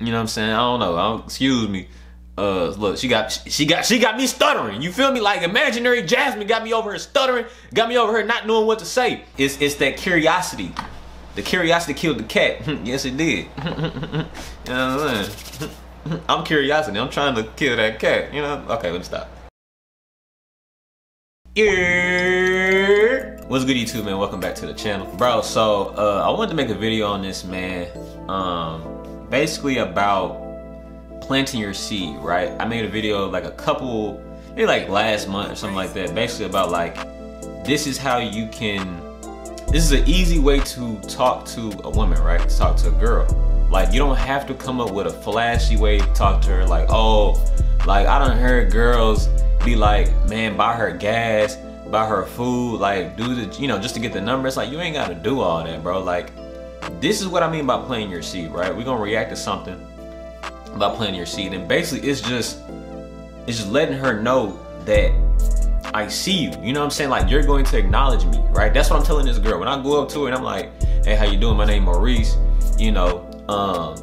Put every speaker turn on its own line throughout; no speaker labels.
You know what I'm saying? I don't know. I don't, excuse me. Uh, look, she got she got she got me stuttering. You feel me? Like imaginary Jasmine got me over here stuttering, got me over here not knowing what to say. It's it's that curiosity. The curiosity killed the cat. yes, it did. you know what I'm saying? I'm curiosity. I'm trying to kill that cat. You know? Okay, let me stop. Yeah. What's good YouTube man? Welcome back to the channel. Bro, so uh, I wanted to make a video on this man. Um basically about planting your seed, right? I made a video like a couple maybe like last month or something like that, basically about like this is how you can this is an easy way to talk to a woman, right? To talk to a girl. Like you don't have to come up with a flashy way to talk to her like, oh, like I don't hear girls be like, man, buy her gas, buy her food, like do the, you know, just to get the number. It's like you ain't gotta do all that, bro. Like this is what I mean by playing your seed, right? We're gonna react to something about playing your seed, and basically it's just it's just letting her know that I see you. You know what I'm saying? Like you're going to acknowledge me, right? That's what I'm telling this girl. When I go up to her and I'm like, hey, how you doing? My name Maurice. You know, um,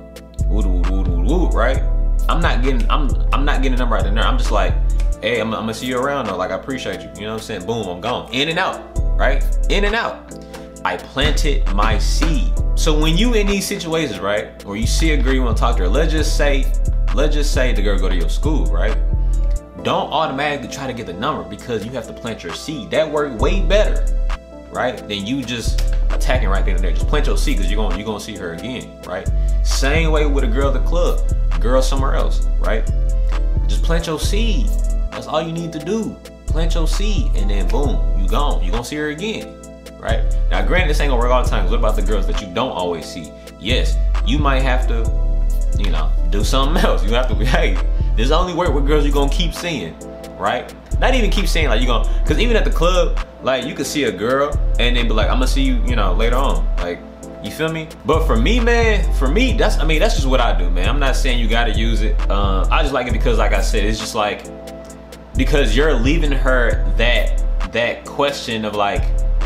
woo, right? I'm not getting I'm I'm not getting a number out of there. I'm just like, hey, I'm, I'm gonna see you around though. Like I appreciate you. You know what I'm saying? Boom, I'm gone. In and out, right? In and out. I planted my seed. So when you in these situations, right, or you see a girl you want to talk to her, let's just say, let's just say the girl go to your school, right? Don't automatically try to get the number because you have to plant your seed. That work way better, right? Than you just attacking right there and there. Just plant your seed because you're gonna you're gonna see her again, right? Same way with a girl at the club, girl somewhere else, right? Just plant your seed. That's all you need to do. Plant your seed, and then boom, you gone. You gonna see her again right? Now, granted, this ain't gonna work all the time. What about the girls that you don't always see? Yes, you might have to, you know, do something else. You have to be, hey, this only work with girls you're gonna keep seeing, right? Not even keep saying like you're gonna, cause even at the club, like you could see a girl and then be like, I'm gonna see you, you know, later on, like. You feel me? But for me, man, for me, that's I mean, that's just what I do, man. I'm not saying you gotta use it. Uh, I just like it because, like I said, it's just like because you're leaving her that that question of like,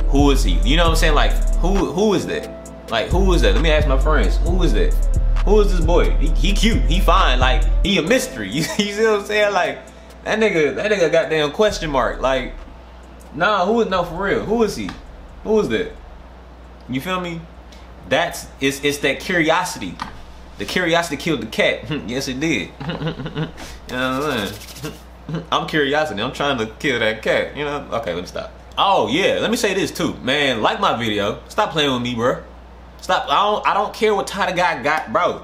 who is he? You know what I'm saying? Like, who who is that? Like, who is that? Let me ask my friends. Who is that? Who is this boy? He, he cute. He fine. Like, he a mystery. You, you see what I'm saying? Like, that nigga, that nigga got damn question mark. Like, nah, who is no for real? Who is he? Who is that? You feel me? That's it's it's that curiosity. The curiosity killed the cat. yes, it did. you know what I'm saying? I'm curiosity. I'm trying to kill that cat. You know? Okay, let me stop. Oh yeah, let me say this too, man. Like my video. Stop playing with me, bro. Stop. I don't. I don't care what of guy got, bro.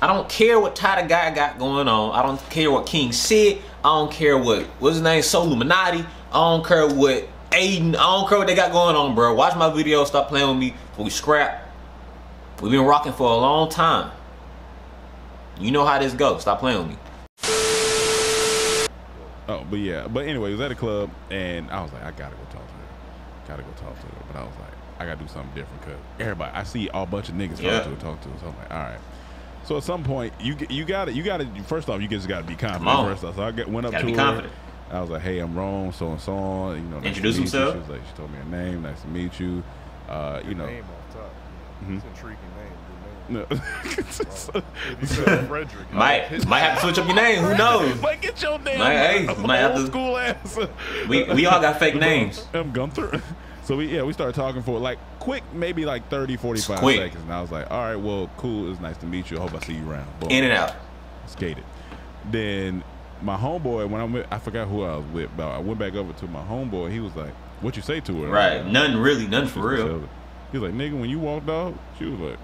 I don't care what of guy got going on. I don't care what King said. I don't care what what's his name, So Illuminati. I don't care what Aiden. I don't care what they got going on, bro. Watch my video. Stop playing with me. We scrap. We've been rocking for a long time. You know how this goes. Stop playing with me.
Oh, but yeah. But anyway, it was at a club, and I was like, I gotta go talk to her. Gotta go talk to her. But I was like, I gotta do something different because everybody, I see a bunch of niggas
Yeah.
talk to her, talk to her. So I'm like, all right. So at some point, you you got to you got to first off, you just got to be confident.
Come.
First off, so I get, went up
Gotta
to
be
her.
confident.
I was like, hey, I'm wrong, so and so on. You know, nice
Introduce
to you.
himself.
She was like, she told me her name. Nice to meet you. Uh, you know.
name off top.
Mm-hmm.
It's an intriguing name.
No.
Good name. If you said Frederick,
Might might have to switch up your name. Who knows?
But get your damn
Might- hey, might have
old
to-
school ass.
We we all got fake names.
I'm Gunther. So we yeah, we started talking for like quick, maybe like 30, 45
Quick.
seconds. And I was like, all right, well, cool. It's nice to meet you. I hope I see you around. Boom.
In and out.
Skated. Then my homeboy, when I went, I forgot who I was with, but I went back over to my homeboy. He was like, what you say to her?
Right. Nothing really. Nothing for real.
He was like, nigga, when you walked off, she was like,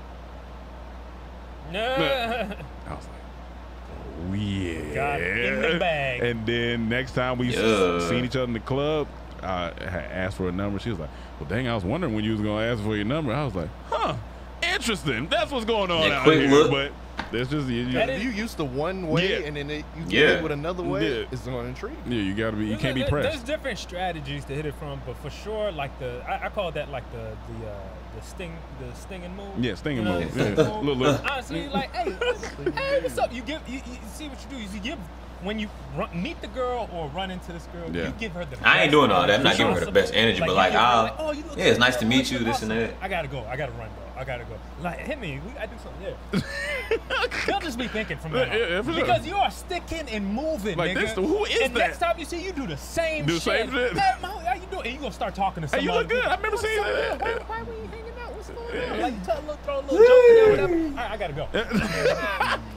No.
I was like, oh yeah.
Got in the bag.
And then next time we
Yeah.
seen each other in the club, I asked for a number. She was like, well, dang, I was wondering when you was gonna ask for your number. I was like, huh, interesting. That's what's going on
Yeah,
out
quick
here.
look.
But that's just you, you,
That
if you used to one way
Yeah.
and then it, you
Yeah.
did it with another way,
Yeah.
it's going to intrigue.
yeah, you gotta be. You can't be
There- There's different strategies to hit it from, but for sure, like the I, I call that like the the uh, the sting the stinging move.
Yeah, stinging
You know,
move. Yeah.
stinging move.
Look, look.
Honestly, like, hey, hey, what's up? You give you, you see what you do you give when you run, meet the girl or run into this girl,
Yeah.
you give her the.
I ain't doing all that. I'm not giving her the best energy, but like, I'll-
oh, you look
yeah, it's nice to
oh,
meet
you
you, this and that.
I gotta go. I gotta run though. I gotta go. Like, hit me. We gotta do something. Yeah. They'll just be thinking from that.
Yeah, yeah, for sure.
Because you are sticking and moving,
Like,
nigga.
this- who is
and
that?
next time you see, you do the same
Do the
shit.
same shit?
Hey, how you doing? And you gonna start talking to
Hey, you look good. I remember seeing that.
Why, why we ain't hanging out? What's going on? Like, you a little, throw a little joke in there, whatever. All right, I gotta go.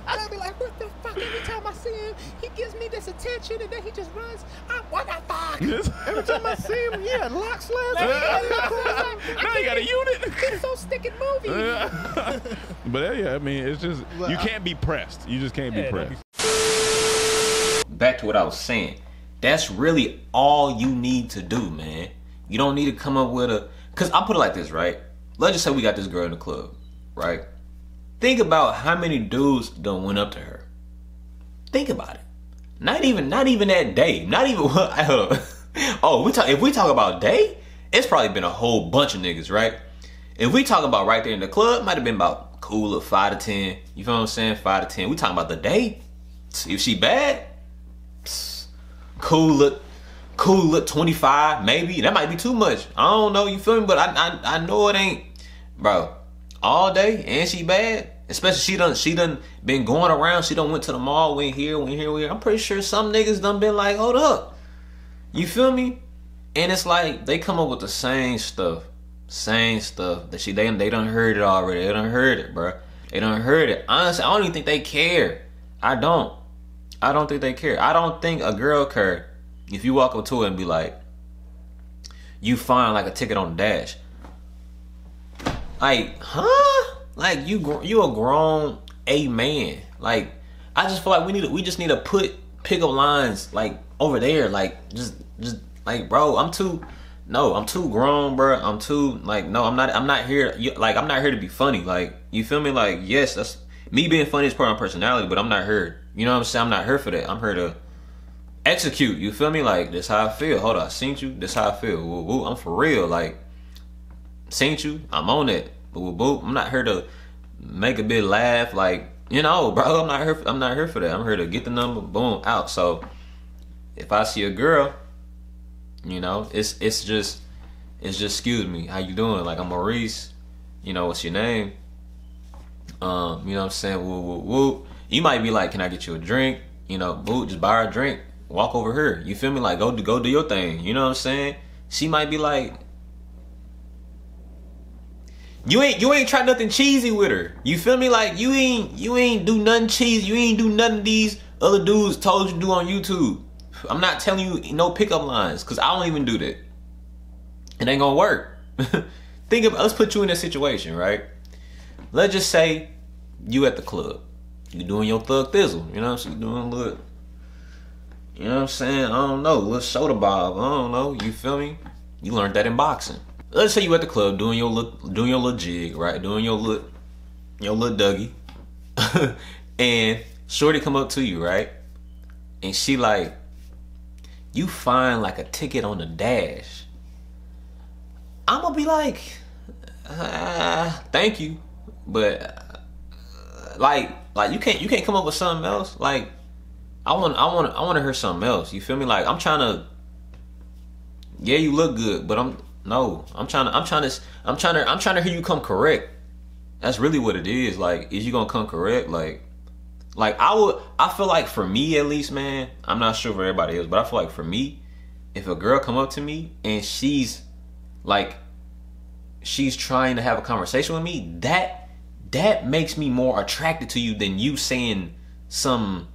I'll be like, what the fuck? Every time I him, he gives me this attention, and then he just runs. I, what the fuck?
Every time I see him, yeah, lock slams.
Like, he look cool. It's like,
now you got a unit.
He's so stick and movie.
but yeah, I mean, it's just
Well,
you can't be pressed. You just can't be
Yeah, don't
pressed.
back to what I was saying. That's really all you need to do, man. You don't need to come up with a. Cause I put it like this, right? Let's just say we got this girl in the club, right? Think about how many dudes done went up to her. Think about it. Not even, not even that day. Not even. Hold. Oh, we talk. If we talk about day, it's probably been a whole bunch of niggas, right? If we talk about right there in the club, might have been about cool of five to ten. You feel what I'm saying? Five to ten. We talking about the day. If she bad, cool look, cool look 25, maybe. That might be too much. I don't know, you feel me? But I I, I know it ain't, bro. All day and she bad. Especially she done she done been going around. She done went to the mall, went here, went here, went here. I'm pretty sure some niggas done been like, hold up. You feel me? And it's like they come up with the same stuff. Same stuff. That she they they done heard it already. They done heard it, bro. They done heard it. Honestly, I don't even think they care. I don't. I don't think they care. I don't think a girl care if you walk up to her and be like, you find like a ticket on the dash. Like, huh? Like you you a grown a man. Like I just feel like we need to, we just need to put pickup lines like over there. Like just just like bro, I'm too no, I'm too grown, bro. I'm too like no, I'm not I'm not here like I'm not here to be funny. Like you feel me? Like yes, that's me being funny is part of my personality, but I'm not here. You know what I'm saying? I'm not here for that. I'm here to execute. You feel me? Like this how I feel. Hold on, I seen you. This how I feel. Woo, woo. I'm for real. Like seen you. I'm on it. Woo, woo. I'm not here to make a bit laugh. Like you know, bro. I'm not here. For, I'm not here for that. I'm here to get the number. Boom, out. So if I see a girl, you know, it's it's just it's just excuse me. How you doing? Like I'm Maurice. You know, what's your name? Um, you know what I'm saying? Woo, woo, woo. You might be like, can I get you a drink? You know, boo, just buy her a drink. Walk over here. You feel me? Like, go do go do your thing. You know what I'm saying? She might be like, you ain't you ain't try nothing cheesy with her. You feel me? Like you ain't you ain't do nothing cheesy. You ain't do nothing these other dudes told you to do on YouTube. I'm not telling you no pickup lines because I don't even do that. It ain't gonna work. Think of let's put you in a situation, right? Let's just say you at the club. You doing your thug thizzle. You know what I'm saying? Doing a little you know what I'm saying? I don't know, little soda bob. I don't know. You feel me? You learned that in boxing. Let's say you at the club doing your little, doing your little jig, right? Doing your little, your little Dougie, and Shorty come up to you, right? And she like, you find like a ticket on the dash. I'm gonna be like, uh, thank you, but uh, like, like you can't, you can't come up with something else. Like, I want, I want, I want to hear something else. You feel me? Like I'm trying to. Yeah, you look good, but I'm no. I'm trying to. I'm trying to. I'm trying to. I'm trying to hear you come correct. That's really what it is. Like, is you gonna come correct? Like, like I would. I feel like for me at least, man. I'm not sure for everybody else, but I feel like for me, if a girl come up to me and she's like, she's trying to have a conversation with me, that that makes me more attracted to you than you saying some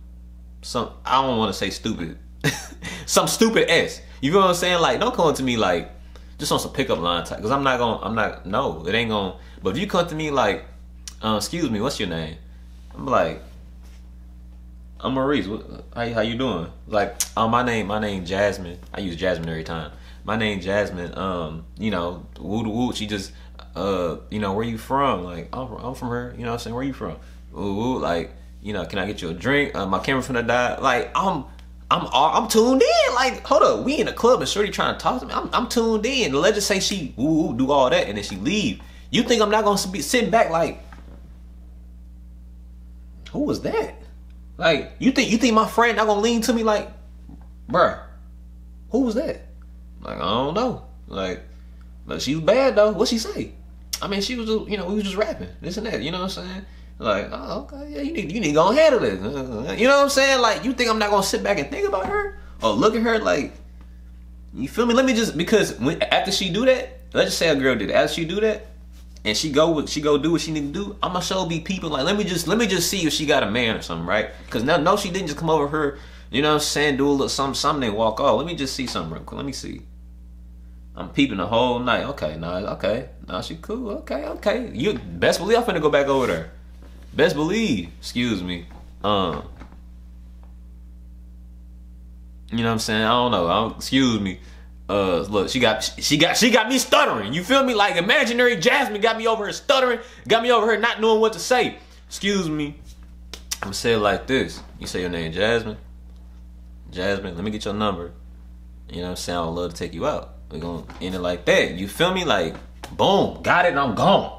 some I don't want to say stupid, some stupid s. You feel what I'm saying? Like, don't come to me like just on some pickup line type. Because I'm not gonna. I'm not. No, it ain't gonna. But if you come to me like, uh, excuse me, what's your name? I'm like, I'm Maurice. What, how how you doing? Like, oh, my name, my name Jasmine. I use Jasmine every time. My name Jasmine. Um, you know, woo woo. She just, uh, you know, where you from? Like, I'm from, I'm from her. You know, I'm saying, where you from? Woo woo. Like, you know, can I get you a drink? Uh, my camera finna die. Like, I'm. I'm uh, I'm tuned in. Like, hold up, we in a club and Shorty trying to talk to me. I'm, I'm tuned in. Let's just say she woo, woo, do all that and then she leave. You think I'm not gonna be sitting back like, who was that? Like, you think you think my friend not gonna lean to me like, bruh, who was that? Like, I don't know. Like, but she was bad though. What she say? I mean, she was, just, you know, we was just rapping this and that. You know what I'm saying? Like, oh, okay, yeah, you need, you need to go and handle it. You know what I'm saying? Like, you think I'm not gonna sit back and think about her or look at her like, you feel me? Let me just because when after she do that, let's just say a girl did. It. After she do that, and she go with she go do what she need to do, I'ma show be people like let me just let me just see if she got a man or something, right? Cause no no she didn't just come over her, you know what I'm saying, do a little something, something, walk off. Let me just see something real quick. Let me see. I'm peeping the whole night. Okay, nah, okay. Nah, she cool. Okay, okay. You best believe I'm finna go back over there. Best believe, excuse me. Um You know what I'm saying? I don't know. I don't, excuse me. Uh, look, she got she got she got me stuttering. You feel me? Like imaginary Jasmine got me over here stuttering, got me over here not knowing what to say. Excuse me. I'm say it like this. You say your name, Jasmine. Jasmine, let me get your number. You know what I'm saying? I would love to take you out. We're gonna end it like that. You feel me? Like, boom, got it, I'm gone.